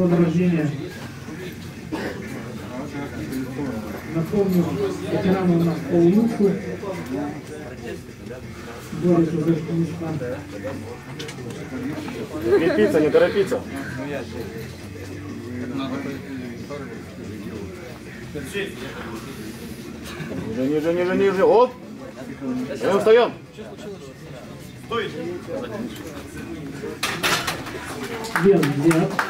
года рождения. Напомню, ветераны у нас по уюшку. Борис уже Штанишка. Крепиться, не торопиться. Ниже, ниже, ниже, ниже. Оп! Встаем, встаем. Вверх, вверх.